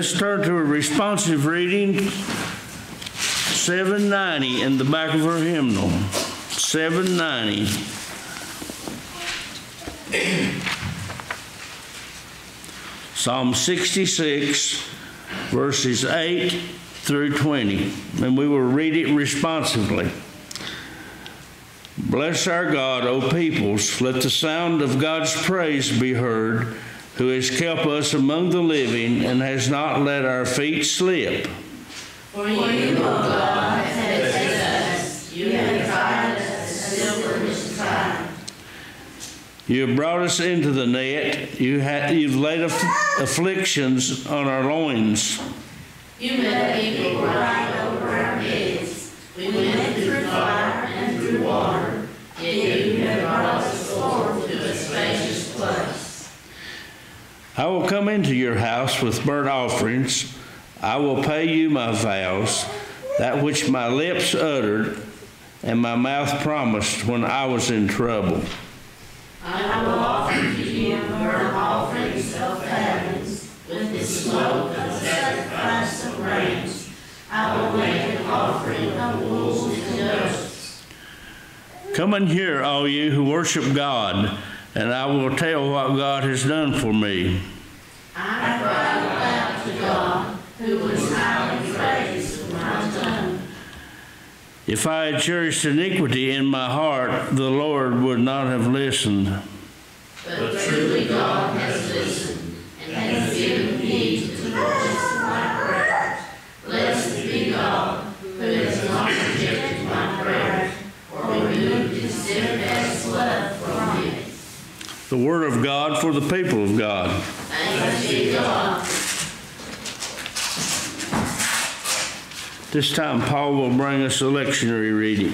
let's turn to a responsive reading 790 in the back of our hymnal. 790. Psalm 66, verses 8 through 20. And we will read it responsively. Bless our God, O peoples. Let the sound of God's praise be heard, who has kept us among the living and has not let our feet slip. For you, O God, have tested us. You have tried us as silver is tried. You have brought us into the net. You have, you've laid aff- afflictions on our loins. You made people ride over our heads. We went through fire and through water. Yet you have brought us forth to a spacious place. I will come into your house with burnt offerings. I will pay you my vows, that which my lips uttered and my mouth promised when I was in trouble. I will offer to you burnt offerings of fattens with the smoke of sacrifice of rams. I will make an offering of bulls and goats. Come and hear, all you who worship God, and I will tell what God has done for me. I to God, who was highly praised my tongue. If I had cherished iniquity in my heart, the Lord would not have listened. But truly God has listened and has given heed to the voice of my prayers. Blessed be God, who has not rejected my prayers or removed his steadfast love from me. The word of God for the people of God. This time, Paul will bring us a lectionary reading.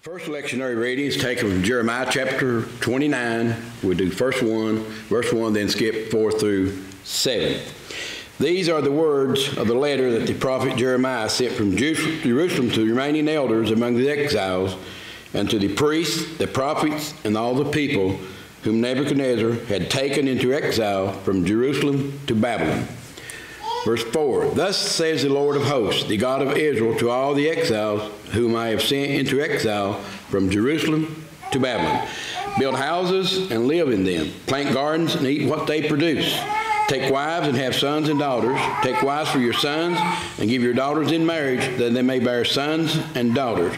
First lectionary reading is taken from Jeremiah chapter 29. We'll do first one, verse 1, then skip 4 through 7. These are the words of the letter that the prophet Jeremiah sent from Jerusalem to the remaining elders among the exiles, and to the priests, the prophets, and all the people whom Nebuchadnezzar had taken into exile from Jerusalem to Babylon. Verse 4 Thus says the Lord of hosts, the God of Israel, to all the exiles whom I have sent into exile from Jerusalem to Babylon Build houses and live in them, plant gardens and eat what they produce. Take wives and have sons and daughters. Take wives for your sons and give your daughters in marriage that they may bear sons and daughters.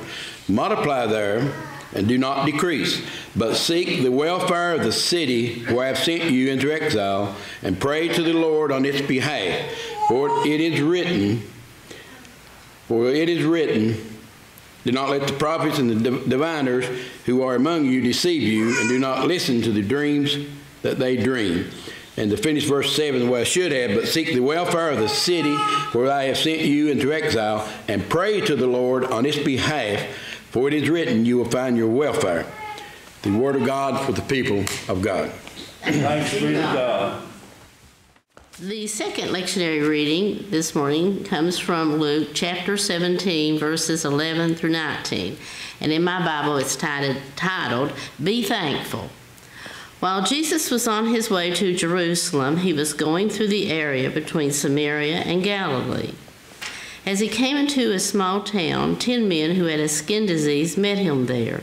Multiply there and do not decrease, but seek the welfare of the city where I have sent you into exile, and pray to the Lord on its behalf. For it is written, for it is written, do not let the prophets and the diviners who are among you deceive you, and do not listen to the dreams that they dream. And to finish verse 7 the way I should have, but seek the welfare of the city where I have sent you into exile, and pray to the Lord on its behalf, for it is written, you will find your welfare. The word of God for the people of God. Thanks be to God. The second lectionary reading this morning comes from Luke chapter 17, verses 11 through 19. And in my Bible, it's titled, titled Be Thankful. While Jesus was on his way to Jerusalem, he was going through the area between Samaria and Galilee. As he came into a small town, ten men who had a skin disease met him there.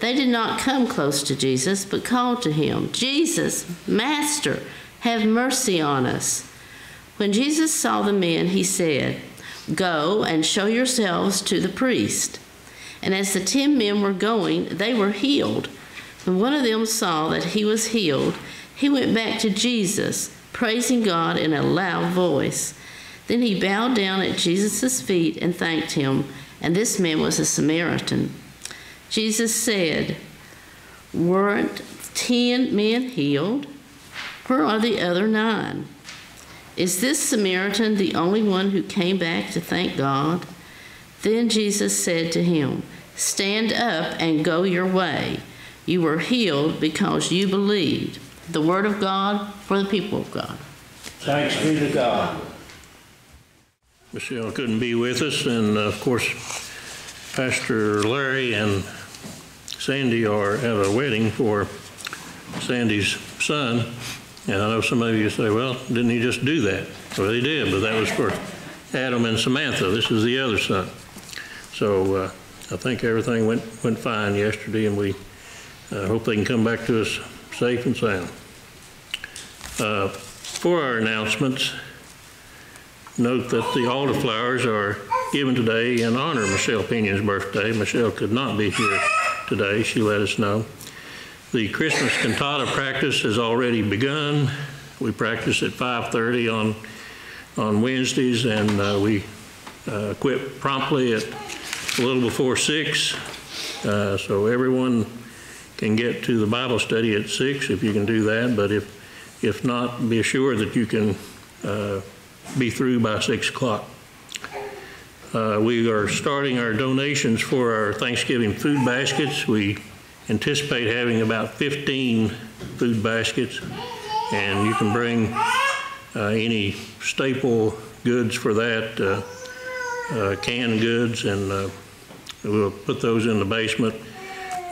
They did not come close to Jesus, but called to him, Jesus, Master, have mercy on us. When Jesus saw the men, he said, Go and show yourselves to the priest. And as the ten men were going, they were healed. When one of them saw that he was healed, he went back to Jesus, praising God in a loud voice. Then he bowed down at Jesus' feet and thanked him, and this man was a Samaritan. Jesus said, Weren't ten men healed? Where are the other nine? Is this Samaritan the only one who came back to thank God? Then Jesus said to him, Stand up and go your way. You were healed because you believed. The word of God for the people of God. Thanks be to God. Michelle couldn't be with us, and uh, of course, Pastor Larry and Sandy are at a wedding for Sandy's son. And I know some of you say, well, didn't he just do that? Well, he did, but that was for Adam and Samantha. This is the other son. So uh, I think everything went, went fine yesterday, and we uh, hope they can come back to us safe and sound. Uh, For our announcements, note that the altar flowers are given today in honor of Michelle Pinion's birthday. Michelle could not be here today, she let us know. The Christmas cantata practice has already begun. We practice at 5:30 on, on Wednesdays, and uh, we uh, quit promptly at a little before 6. Uh, So everyone can get to the Bible study at 6 if you can do that, but if, if not, be sure that you can uh, be through by 6 o'clock. Uh, We are starting our donations for our Thanksgiving food baskets. We anticipate having about 15 food baskets, and you can bring uh, any staple goods for that, uh, uh, canned goods, and uh, we'll put those in the basement.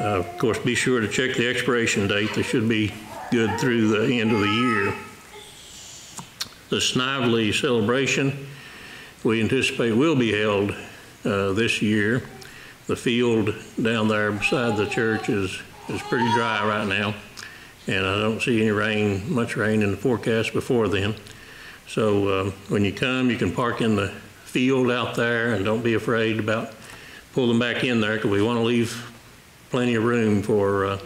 Uh, Of course, be sure to check the expiration date. They should be good through the end of the year. The Snively celebration, we anticipate will be held uh, this year. The field down there beside the church is, is pretty dry right now, and I don't see any rain, much rain in the forecast before then. So um, when you come, you can park in the field out there and don't be afraid about pulling back in there because we want to leave plenty of room for uh,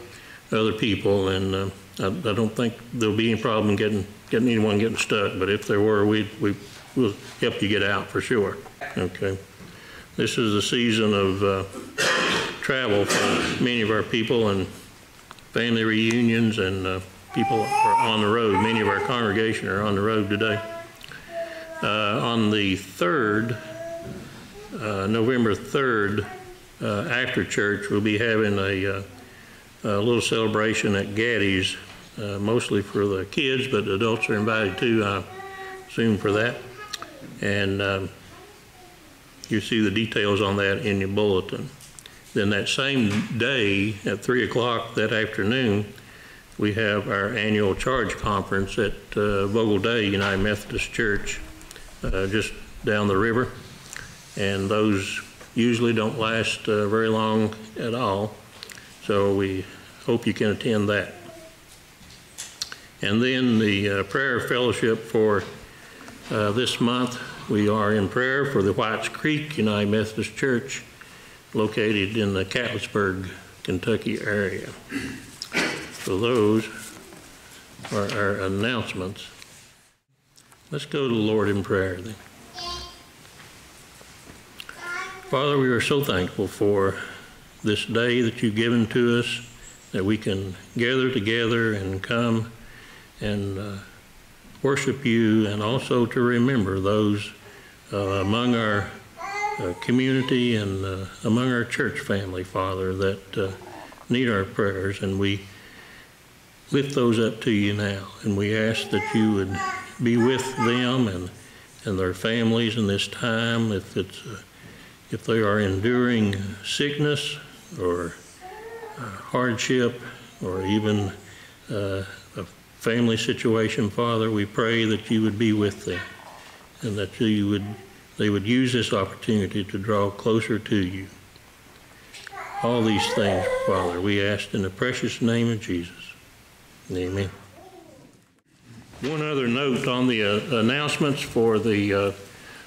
other people. And uh, I, I don't think there'll be any problem getting getting anyone getting stuck. But if there were, we we will help you get out for sure. Okay. This is the season of uh, travel for many of our people and family reunions and uh, people are on the road. Many of our congregation are on the road today. Uh, on the 3rd, uh, November 3rd, uh, after church, we'll be having a, uh, a little celebration at Gaddy's, uh, mostly for the kids, but adults are invited too, I assume, for that. And um, you see the details on that in your bulletin. Then that same day at 3 o'clock that afternoon, we have our annual charge conference at uh, Vogel Day United Methodist Church, uh, just down the river. And those usually don't last uh, very long at all. So we hope you can attend that. And then the uh, prayer fellowship for uh, this month, we are in prayer for the Whites Creek United Methodist Church located in the Catlettsburg, Kentucky area. So those are our announcements. Let's go to the Lord in prayer then. Father, we are so thankful for this day that you've given to us, that we can gather together and come and uh, worship you, and also to remember those uh, among our uh, community and uh, among our church family, Father, that uh, need our prayers. And we lift those up to you now. And we ask that you would be with them and, and their families in this time. If, it's, uh, if they are enduring sickness or hardship or even family situation, Father, we pray that you would be with them and that you would they would use this opportunity to draw closer to you. All these things, Father, we ask in the precious name of Jesus. Amen. One other note on the uh, announcements for the uh,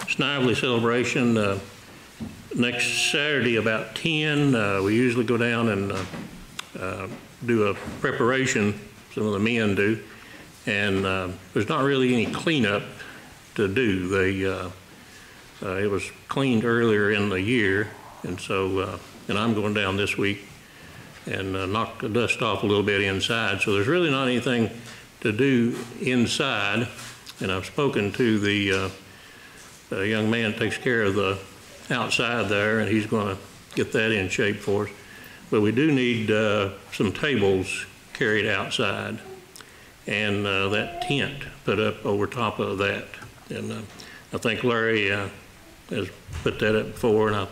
Snively celebration. Uh, next Saturday about 10, uh, we usually go down and uh, uh, do a preparation, some of the men do, and uh, there's not really any cleanup to do. They, uh, uh, it was cleaned earlier in the year, and so, uh, and I'm going down this week and uh, knock the dust off a little bit inside. So there's really not anything to do inside. And I've spoken to the, uh, the young man that takes care of the outside there, and he's going to get that in shape for us. But we do need uh, some tables carried outside and uh, that tent put up over top of that. And uh, I think Larry uh, has put that up before, and I,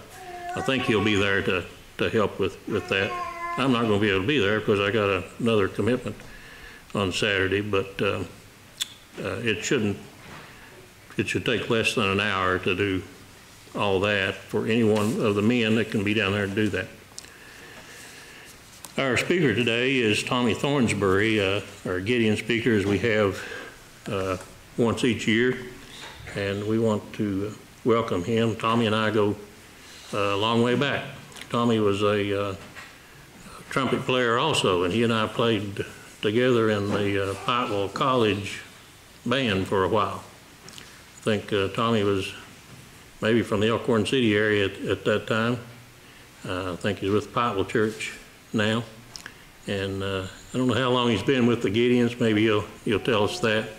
I think he'll be there to, to help with, with that. I'm not going to be able to be there because I got a- another commitment on Saturday, but uh, uh, it shouldn't, it should take less than an hour to do all that for any one of the men that can be down there to do that. Our speaker today is Tommy Thornsbury, uh, our Gideon speaker, as we have uh, once each year, and we want to welcome him. Tommy and I go uh, a long way back. Tommy was a uh, trumpet player also, and he and I played together in the uh, Pikeville College band for a while. I think uh, Tommy was maybe from the Elkhorn City area at, at that time. Uh, I think he's with Pikeville Church now. And uh, I don't know how long he's been with the Gideons. Maybe he'll, he'll tell us that.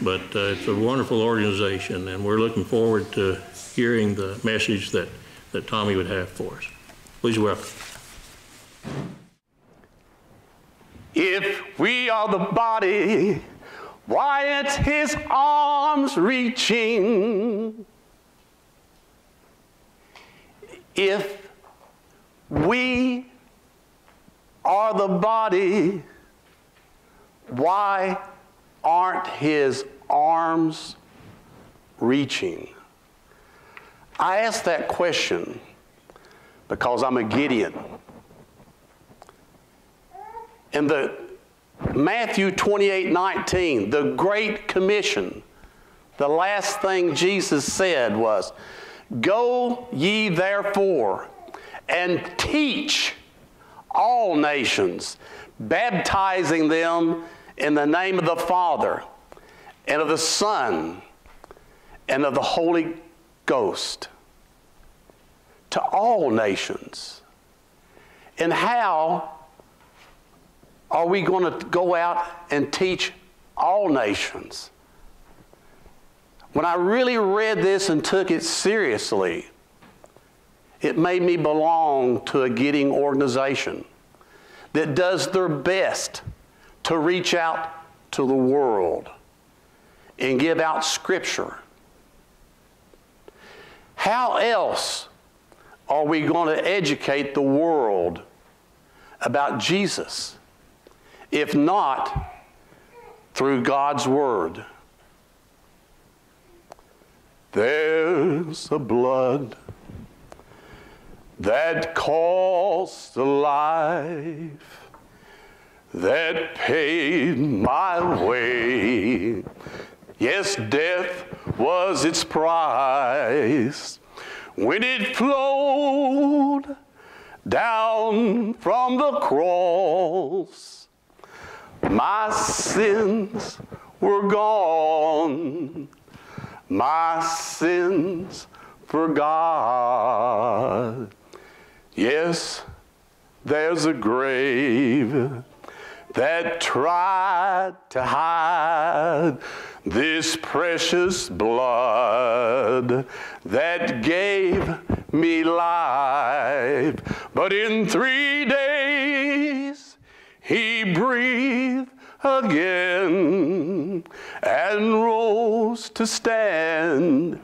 But uh, it's a wonderful organization, and we're looking forward to hearing the message that, that Tommy would have for us. Please welcome. If we are the body, why it's his arms reaching. If we are the body, why aren't his arms reaching? I ask that question because I'm a Gideon. In the Matthew 28 19, the Great Commission, the last thing Jesus said was, Go ye therefore and teach all nations, baptizing them in the name of the Father and of the Son and of the Holy Ghost to all nations. And how are we going to go out and teach all nations? When I really read this and took it seriously, it made me belong to a Gideon organization that does their best to reach out to the world and give out scripture. How else are we going to educate the world about Jesus if not through God's Word? There's a blood that cost a life that paid my way. Yes, death was its price when it flowed down from the cross. My sins were gone, my sins forgot. Yes, there's a grave that tried to hide this precious blood that gave me life. But in three days, he breathed again and rose to stand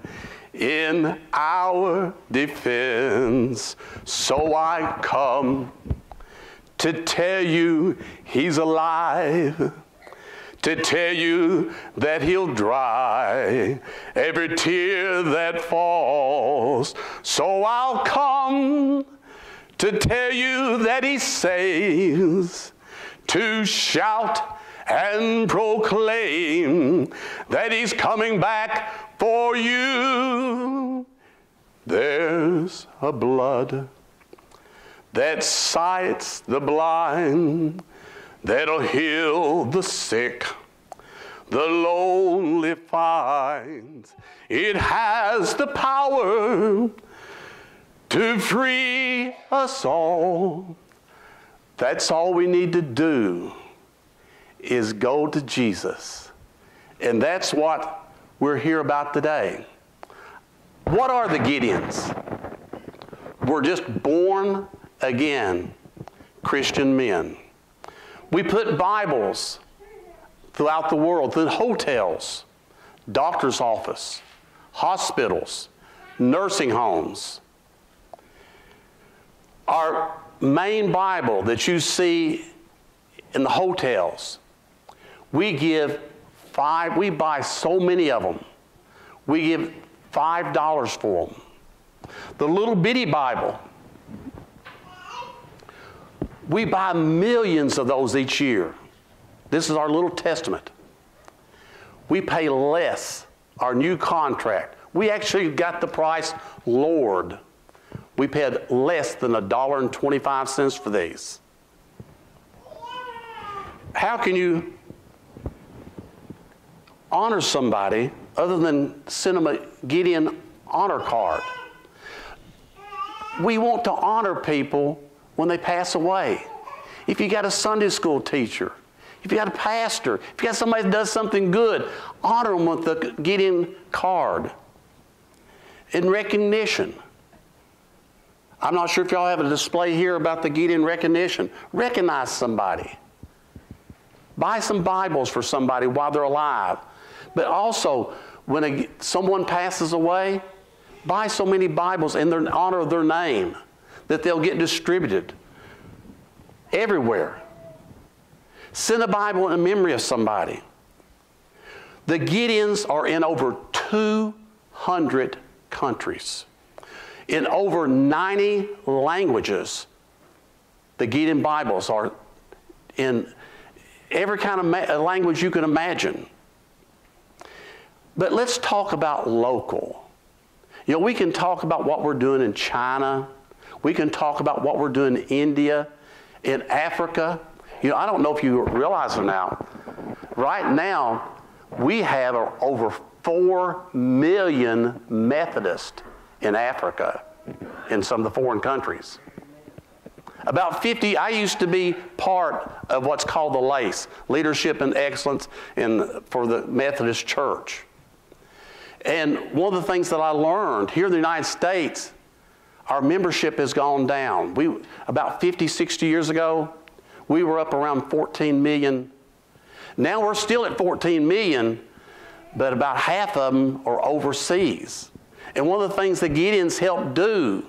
in our defense. So I come to tell you he's alive, to tell you that he'll dry every tear that falls. So I'll come to tell you that he saves, to shout and proclaim that he's coming back for you. There's a blood that sights the blind, that'll heal the sick, the lonely finds. It has the power to free us all. That's all we need to do is go to Jesus. And that's what we're here about today. What are the Gideons? We're just born again Christian men. We put Bibles throughout the world, through hotels, doctor's office, hospitals, nursing homes. Our main Bible that you see in the hotels, we give five, we buy so many of them. We give five dollars for them. The little bitty Bible, we buy millions of those each year. This is our little testament. We pay less, our new contract. We actually got the price lowered. We paid less than a dollar and 25 cents for these. How can you honor somebody other than send them a Gideon honor card? We want to honor people when they pass away. If you got a Sunday school teacher, if you got a pastor, if you got somebody that does something good, honor them with the Gideon card in recognition. I'm not sure if y'all have a display here about the Gideon recognition. Recognize somebody. Buy some Bibles for somebody while they're alive. But also, when a, someone passes away, buy so many Bibles in their honor of their name that they'll get distributed everywhere. Send a Bible in memory of somebody. The Gideons are in over 200 countries. In over 90 languages, the Gideon Bibles are in every kind of language you can imagine. But let's talk about local. You know, we can talk about what we're doing in China. We can talk about what we're doing in India, in Africa. You know, I don't know if you realize it now. Right now, we have over 4 million Methodists in Africa, in some of the foreign countries. About 50, I used to be part of what's called the LACE, Leadership and Excellence in, for the Methodist Church. And one of the things that I learned here in the United States, our membership has gone down. We, about 50, 60 years ago, we were up around 14 million. Now we're still at 14 million, but about half of them are overseas. And one of the things that Gideons helped do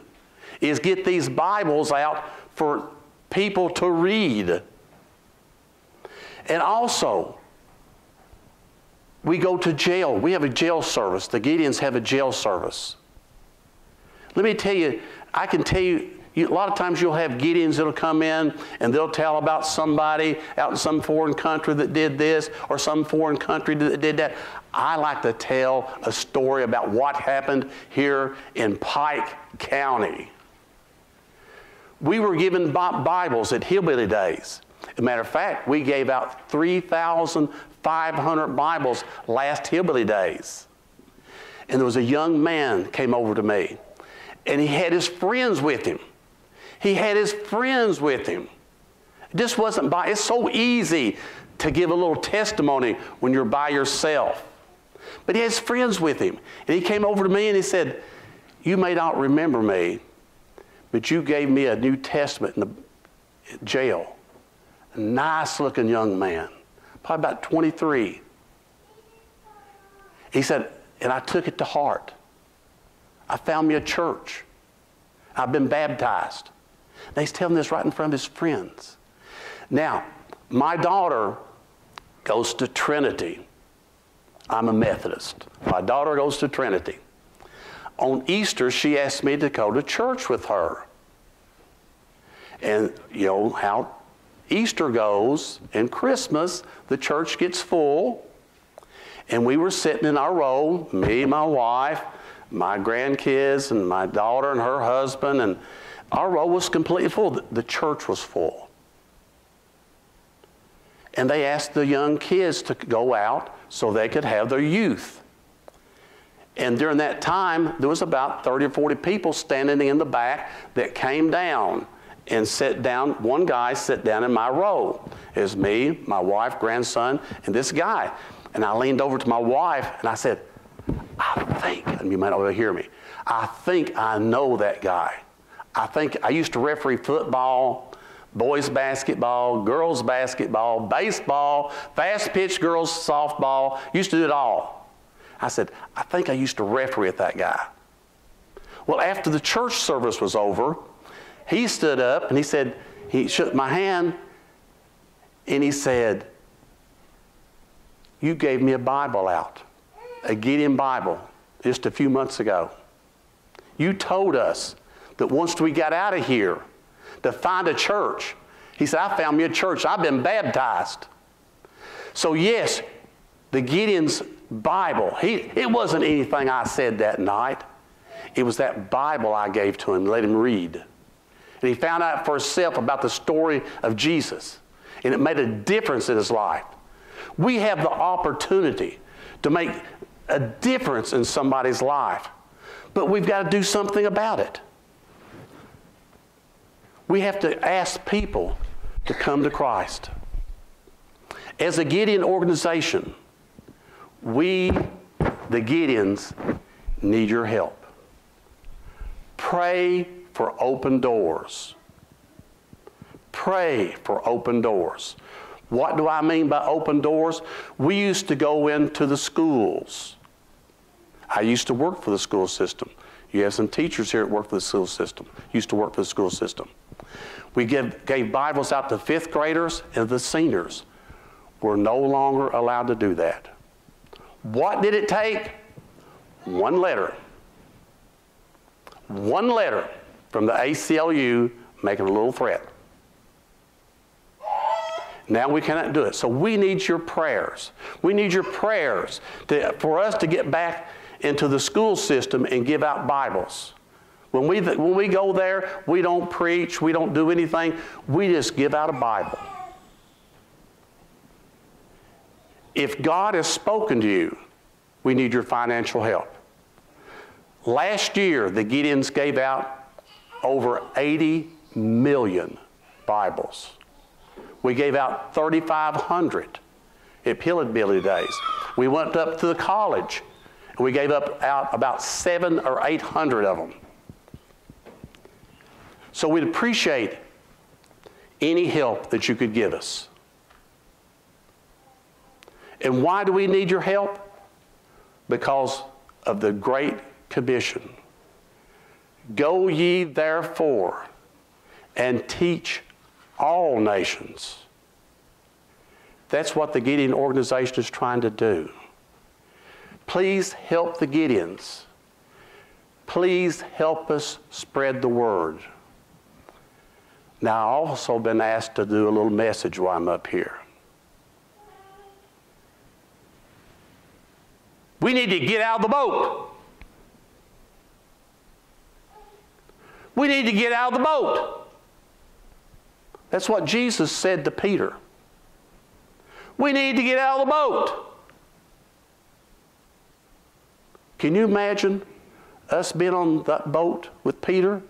is get these Bibles out for people to read. And also, we go to jail. We have a jail service. The Gideons have a jail service. Let me tell you, I can tell you, you, a lot of times you'll have Gideons that'll come in and they'll tell about somebody out in some foreign country that did this or some foreign country that did that. I like to tell a story about what happened here in Pike County. We were given Bibles at Hillbilly Days. As a matter of fact, we gave out 3,500 Bibles last Hillbilly Days. And there was a young man came over to me, and he had his friends with him. He had his friends with him. This wasn't by, it's so easy to give a little testimony when you're by yourself. But he has friends with him. And he came over to me and he said, You may not remember me, but you gave me a New Testament in the jail. A nice looking young man, probably about 23. He said, and I took it to heart. I found me a church. I've been baptized. And he's telling this right in front of his friends. Now, my daughter goes to Trinity. I'm a Methodist. My daughter goes to Trinity. On Easter, she asked me to go to church with her. And you know how Easter goes and Christmas, the church gets full. And we were sitting in our row, me, my wife, my grandkids, and my daughter and her husband, and our row was completely full. The church was full. And they asked the young kids to go out so they could have their youth. And during that time, there was about 30 or 40 people standing in the back that came down and sat down. One guy sat down in my row. It was me, my wife, grandson, and this guy. And I leaned over to my wife and I said, I think, and you might not hear me, I think I know that guy. I think I used to referee football, boys basketball, girls basketball, baseball, fast pitch girls softball, used to do it all. I said, I think I used to referee at that guy. Well, after the church service was over, He stood up and he said, he shook my hand and he said, You gave me a Bible out, a Gideon Bible, just a few months ago. You told us that once we got out of here to find a church, he said, I found me a church. I've been baptized. So, yes, the Gideon's Bible, he, it wasn't anything I said that night. It was that Bible I gave to him, let him read. And he found out for himself about the story of Jesus. And it made a difference in his life. We have the opportunity to make a difference in somebody's life, but we've got to do something about it. We have to ask people to come to Christ. As a Gideon organization, we, the Gideons, need your help. Pray for open doors. Pray for open doors. What do I mean by open doors? We used to go into the schools. I used to work for the school system. You have some teachers here that work for the school system, used to work for the school system. We give, gave Bibles out to fifth graders and the seniors. We're no longer allowed to do that. What did it take? One letter. One letter from the ACLU making a little threat. Now we cannot do it. So we need your prayers. We need your prayers to, for us to get back into the school system and give out Bibles. When we, when we go there, we don't preach, we don't do anything, we just give out a Bible. If God has spoken to you, we need your financial help. Last year, the Gideons gave out over 80 million Bibles. We gave out 3,500 at Hillbilly Days. We went up to the college and we gave up out about seven or 800 of them. So we'd appreciate any help that you could give us. And why do we need your help? Because of the Great Commission. Go ye therefore and teach all nations. That's what the Gideon organization is trying to do. Please help the Gideons. Please help us spread the word. Now, I've also been asked to do a little message while I'm up here. We need to get out of the boat. We need to get out of the boat. That's what Jesus said to Peter. We need to get out of the boat. Can you imagine us being on that boat with Peter?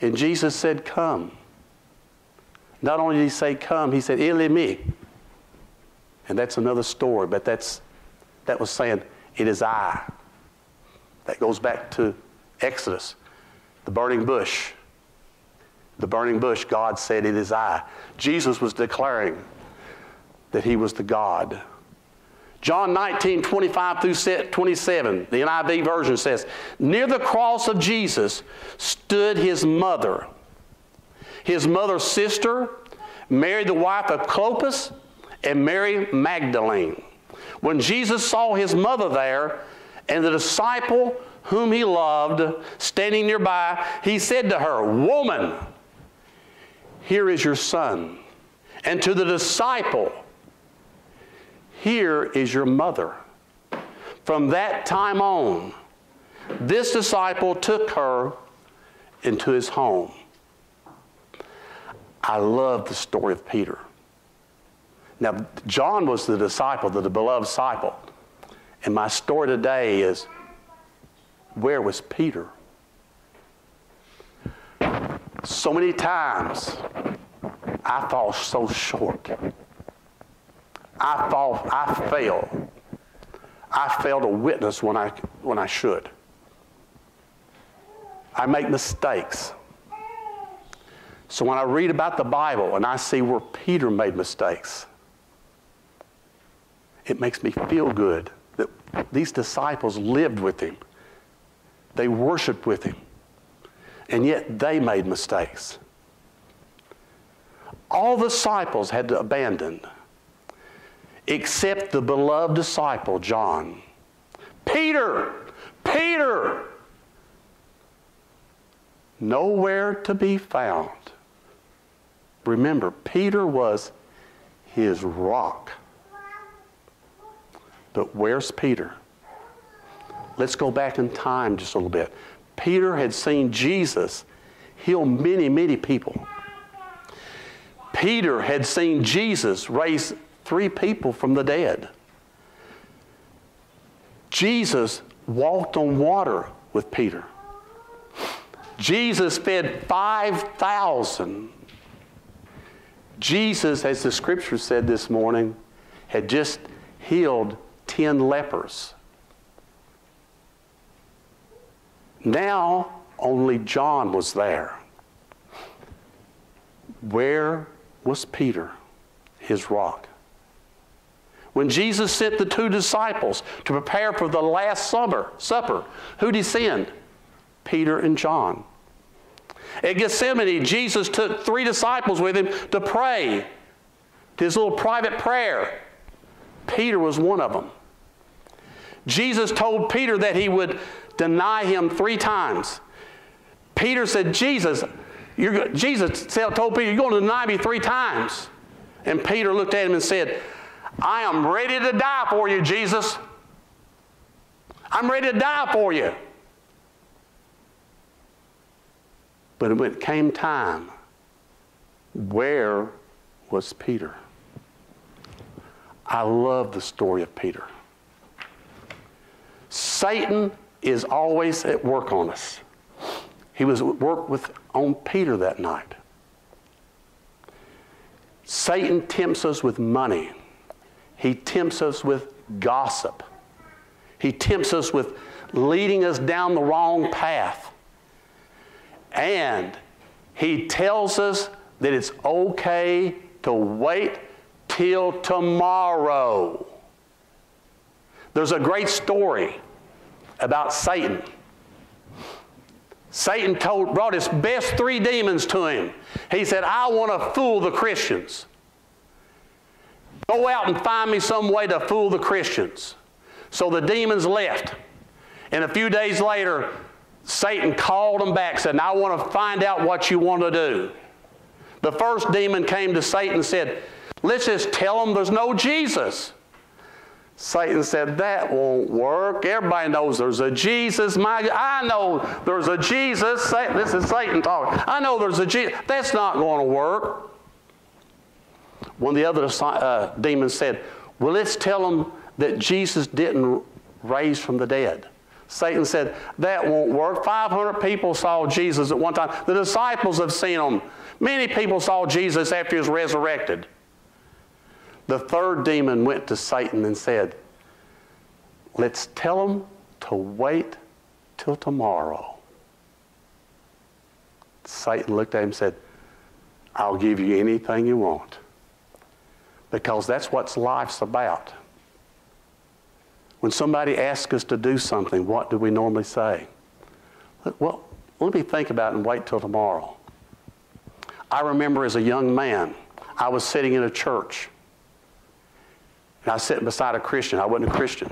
And Jesus said, Come. Not only did he say, Come, he said, Il me. And that's another story, but that's, that was saying, It is I. That goes back to Exodus, the burning bush. The burning bush, God said, It is I. Jesus was declaring that he was the God. John 19, 25 through 27, the NIV version says, Near the cross of Jesus stood his mother, his mother's sister, Mary, the wife of Clopas, and Mary Magdalene. When Jesus saw his mother there and the disciple whom he loved standing nearby, he said to her, Woman, here is your son. And to the disciple, here is your mother. From that time on, this disciple took her into his home. I love the story of Peter. Now, John was the disciple, the beloved disciple. And my story today is where was Peter? So many times I fall so short. I fall, I fail. I fail to witness when I, when I should. I make mistakes. So when I read about the Bible and I see where Peter made mistakes, it makes me feel good that these disciples lived with him. They worshiped with him. and yet they made mistakes. All the disciples had to abandon, except the beloved disciple, John. Peter, Peter, nowhere to be found. Remember, Peter was his rock. But where's Peter? Let's go back in time just a little bit. Peter had seen Jesus heal many, many people. Peter had seen Jesus raise three people from the dead. Jesus walked on water with Peter. Jesus fed 5,000. Jesus, as the scripture said this morning, had just healed 10 lepers. Now, only John was there. Where was Peter, his rock? When Jesus sent the two disciples to prepare for the Last Supper, supper who did he send? Peter and John. At Gethsemane, Jesus took three disciples with him to pray, his little private prayer. Peter was one of them. Jesus told Peter that he would deny him three times. Peter said, Jesus, Jesus told Peter, You're going to deny me three times. And Peter looked at him and said, I am ready to die for you, Jesus. I'm ready to die for you. But when it came time, where was Peter? I love the story of Peter. Satan is always at work on us. He was at work with on Peter that night. Satan tempts us with money. He tempts us with gossip. He tempts us with leading us down the wrong path. And he tells us that it's okay to wait till tomorrow. There's a great story about Satan. Satan told, brought his best three demons to him. He said, I want to fool the Christians. Go out and find me some way to fool the Christians. So the demons left. And a few days later, Satan called them back, said, I want to find out what you want to do. The first demon came to Satan and said, Let's just tell them there's no Jesus. Satan said, That won't work. Everybody knows there's a Jesus. My, I know there's a Jesus. This is Satan talking. I know there's a Jesus. That's not going to work. One of the other uh, demons said, Well, let's tell them that Jesus didn't raise from the dead. Satan said, That won't work. 500 people saw Jesus at one time. The disciples have seen him. Many people saw Jesus after he was resurrected. The third demon went to Satan and said, Let's tell him to wait till tomorrow. Satan looked at him and said, I'll give you anything you want. Because that's what life's about. When somebody asks us to do something, what do we normally say? Well, let me think about it and wait till tomorrow. I remember as a young man, I was sitting in a church and I was sitting beside a Christian. I wasn't a Christian.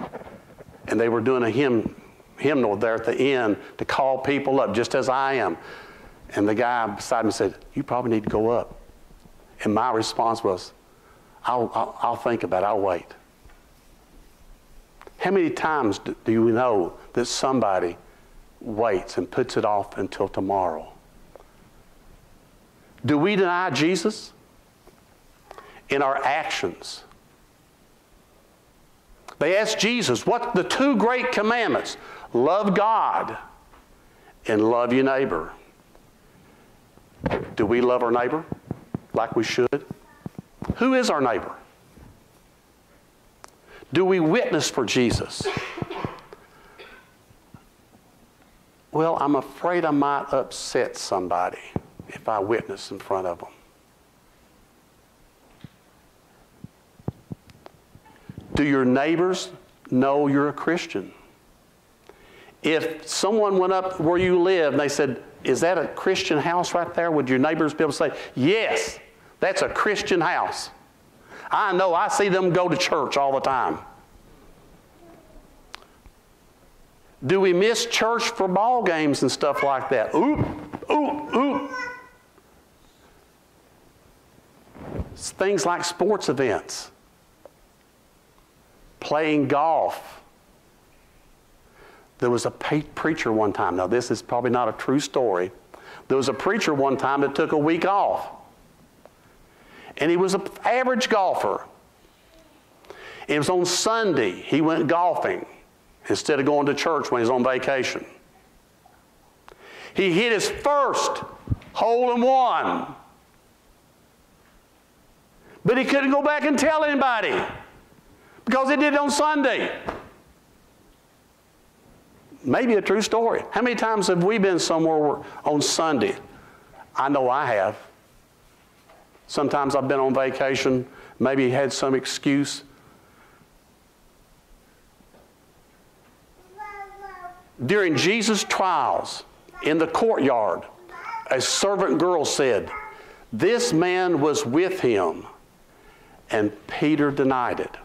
And they were doing a hymn, hymnal there at the end to call people up, just as I am. And the guy beside me said, You probably need to go up. And my response was, I'll, I'll, I'll think about it, I'll wait. How many times do, do you know that somebody waits and puts it off until tomorrow? Do we deny Jesus? In our actions, they asked Jesus, what the two great commandments? Love God and love your neighbor. Do we love our neighbor like we should? Who is our neighbor? Do we witness for Jesus? Well, I'm afraid I might upset somebody if I witness in front of them. Do your neighbors know you're a Christian? If someone went up where you live and they said, is that a Christian house right there? Would your neighbors be able to say, Yes, that's a Christian house? I know, I see them go to church all the time. Do we miss church for ball games and stuff like that? Oop, oop, oop. Things like sports events, playing golf. There was a preacher one time. Now, this is probably not a true story. There was a preacher one time that took a week off. And he was an average golfer. It was on Sunday he went golfing instead of going to church when he was on vacation. He hit his first hole in one. But he couldn't go back and tell anybody because he did it on Sunday. Maybe a true story. How many times have we been somewhere on Sunday? I know I have. Sometimes I've been on vacation, maybe had some excuse. During Jesus' trials in the courtyard, a servant girl said, This man was with him, and Peter denied it.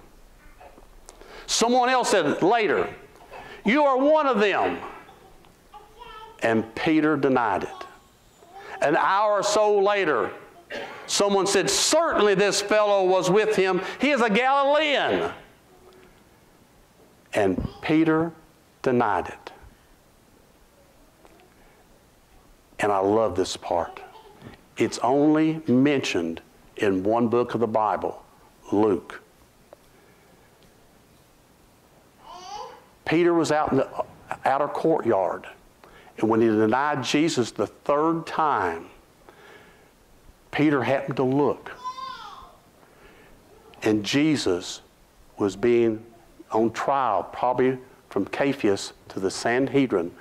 Someone else said later, You are one of them. And Peter denied it. An hour or so later, someone said, Certainly this fellow was with him. He is a Galilean. And Peter denied it. And I love this part. It's only mentioned in one book of the Bible, Luke. Peter was out in the outer courtyard, and when he denied Jesus the third time, Peter happened to look. And Jesus was being on trial, probably from Caiaphas to the Sanhedrin,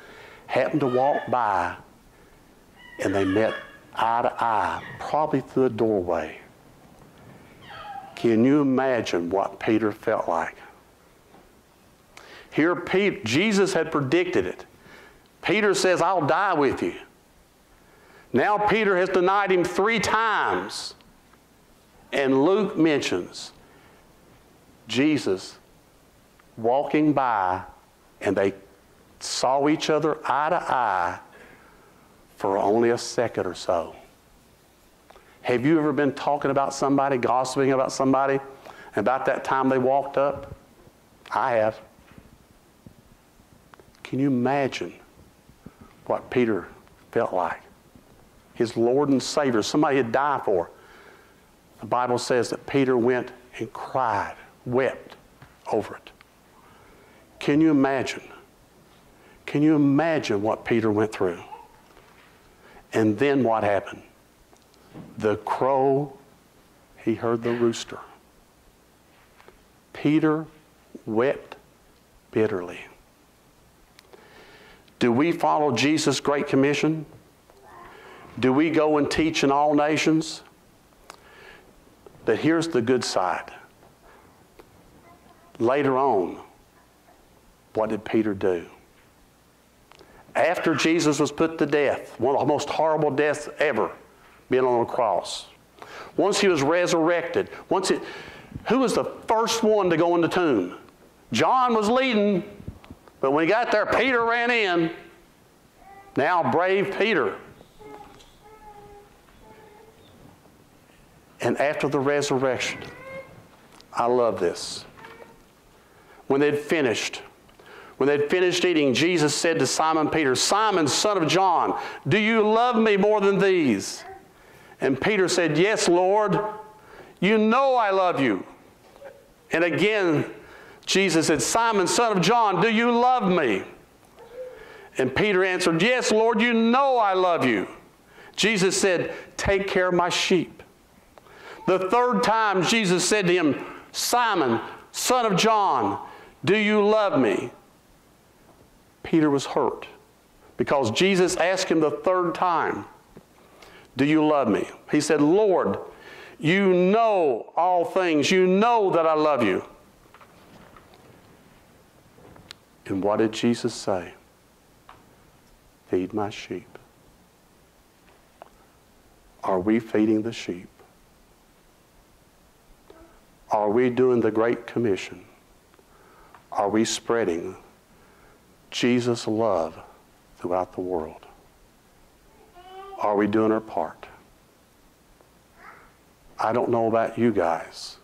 happened to walk by and they met eye to eye, probably through a doorway. Can you imagine what Peter felt like? Here, Pete, Jesus had predicted it. Peter says, I'll die with you. Now, Peter has denied him three times. And Luke mentions Jesus walking by, and they saw each other eye to eye for only a second or so. Have you ever been talking about somebody, gossiping about somebody, and about that time they walked up? I have. Can you imagine what Peter felt like? His Lord and Savior, somebody he'd die for. The Bible says that Peter went and cried, wept over it. Can you imagine? Can you imagine what Peter went through? And then what happened? The crow, he heard the rooster. Peter wept bitterly. Do we follow Jesus' Great Commission? Do we go and teach in all nations? But here's the good side. Later on, what did Peter do? after Jesus was put to death, one of the most horrible deaths ever, being on a cross. Once he was resurrected, once it, who was the first one to go in the tomb? John was leading, but when he got there, Peter ran in. Now, brave Peter. And after the resurrection, I love this. When they'd finished, when they'd finished eating, Jesus said to Simon Peter, Simon, son of John, do you love me more than these? And Peter said, Yes, Lord. You know I love you. And again, Jesus said, Simon, son of John, do you love me? And Peter answered, Yes, Lord, you know I love you. Jesus said, Take care of my sheep. The third time, Jesus said to him, Simon, son of John, do you love me? Peter was hurt because Jesus asked him the third time, Do you love me? He said, Lord, you know all things. You know that I love you. And what did Jesus say? Feed my sheep. Are we feeding the sheep? Are we doing the Great Commission? Are we spreading Jesus' love throughout the world? Are we doing our part? I don't know about you guys,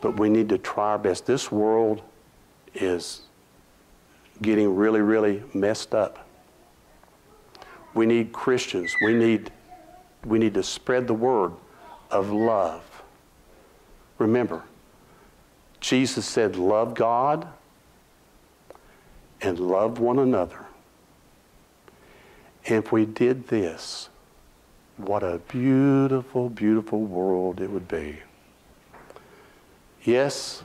but we need to try our best. This world is getting really, really messed up. We need Christians. We need, we need to spread the word of love. Remember, Jesus said, Love God and love one another. If we did this, what a beautiful, beautiful world it would be. Yes,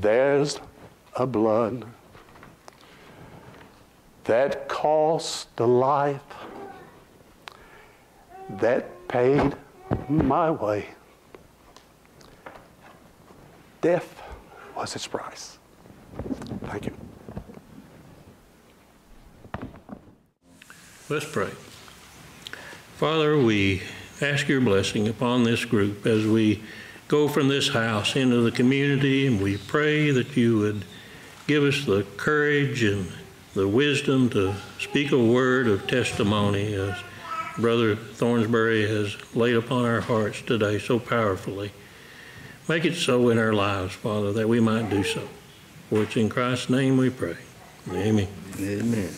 there's a blood that cost a life that paid my way. Death was its price. Thank you. Let's pray. Father, we ask your blessing upon this group as we go from this house into the community, and we pray that you would give us the courage and the wisdom to speak a word of testimony as Brother Thornsbury has laid upon our hearts today so powerfully. Make it so in our lives, Father, that we might do so. For it's in Christ's name we pray. Amen. Amen.